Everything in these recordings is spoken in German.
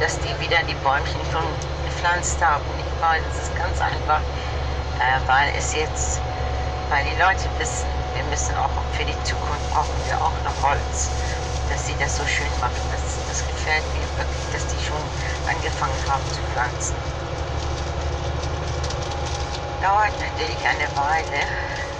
dass die wieder die Bäumchen schon gepflanzt haben. Ich weiß, das ist ganz einfach, äh, weil es jetzt, weil die Leute wissen, wir müssen auch für die Zukunft brauchen wir auch noch Holz, dass sie das so schön machen. Das, das gefällt mir wirklich, dass die schon angefangen haben zu pflanzen. Dauert natürlich eine Weile.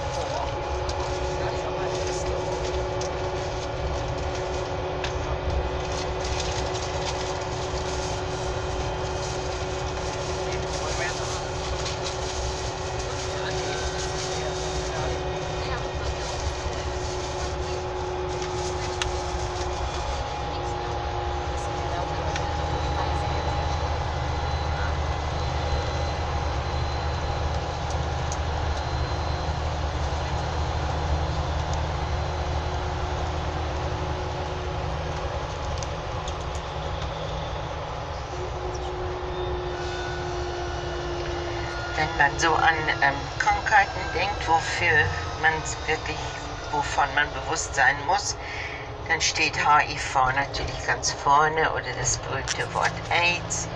Wenn man so an ähm, Krankheiten denkt, wofür man wirklich, wovon man bewusst sein muss, dann steht HIV natürlich ganz vorne oder das berühmte Wort AIDS.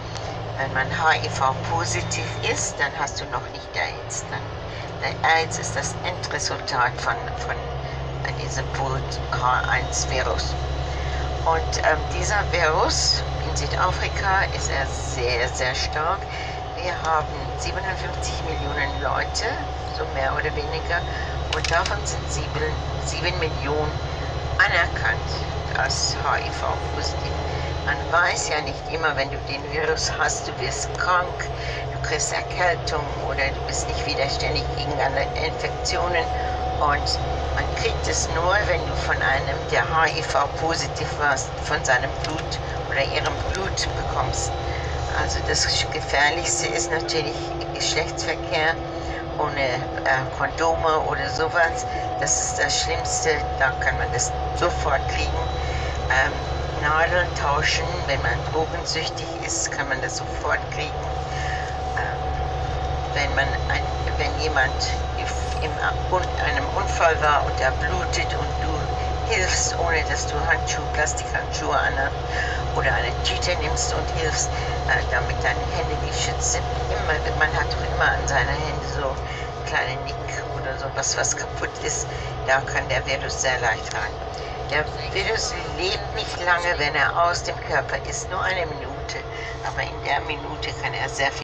Wenn man HIV-positiv ist, dann hast du noch nicht AIDS. Dann, der AIDS ist das Endresultat von, von diesem H1-Virus. Und ähm, dieser Virus in Südafrika ist er sehr, sehr stark. Wir haben 57 Millionen Leute, so mehr oder weniger, und davon sind 7, 7 Millionen anerkannt als HIV-positiv. Man weiß ja nicht immer, wenn du den Virus hast, du wirst krank, du kriegst Erkältung oder du bist nicht widerständig gegen alle Infektionen. Und man kriegt es nur, wenn du von einem, der HIV-positiv warst, von seinem Blut oder ihrem Blut bekommst. Also das Gefährlichste ist natürlich Geschlechtsverkehr ohne äh, Kondome oder sowas. Das ist das Schlimmste, da kann man das sofort kriegen. Ähm, Nadeln tauschen, wenn man drogensüchtig ist, kann man das sofort kriegen. Ähm, wenn, man ein, wenn jemand in einem Unfall war und er blutet und du ohne dass du Handschuhe, Plastikhandschuhe anhast oder eine Tüte nimmst und hilfst, äh, damit deine Hände geschützt sind. Immer, man hat doch immer an seiner Hände so kleine Nick oder sowas, was kaputt ist. Da kann der Virus sehr leicht rein. Der Virus lebt nicht lange, wenn er aus dem Körper ist, nur eine Minute. Aber in der Minute kann er sehr viel